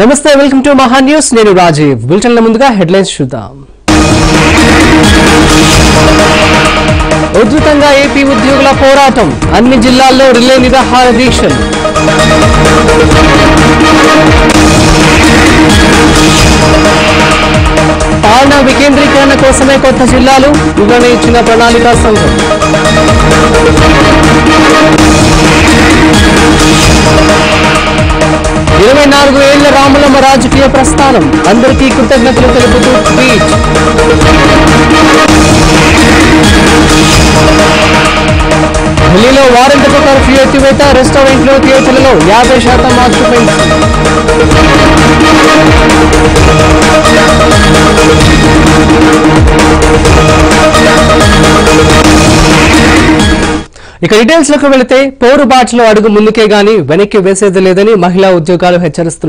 నమస్తే welcome to మహా news. నేను రాజీవ్. బులెటిన్ల ముందుగా హెడ్లైన్స్ చూద్దాం. ఉధృతంగా ఏపీ ఉద్యోగుల పోరాటం. అన్ని జిల్లాల్లో రిలే నిరాహార దీక్షలు. పాలన వికేంద్రీకరణ కోసమే కొత్త జిల్లాలు. వివరణ ఇచ్చిన ప్రణాళికా సంఘం. ఇరవై నాలుగు ఏళ్ళ రాములమ్మ రాజకీయ ప్రస్థానం. అందరికీ కృతజ్ఞతలు తెలుపుతూ ట్వీట్. ఢిల్లీలో వారంతపు కర్ఫ్యూ ఎత్తివేత రెస్టారెంట్లు థియేటర్లలో యాభై శాతం ఆక్యుపెన్సీ ఇక డీటెయిల్స్లోకి వెళితే పోరుబాటులో అడుగు ముందుకే గాని వెనక్కి వేసేది లేదని మహిళా ఉద్యోగాలు హెచ్చరిస్తున్నారు.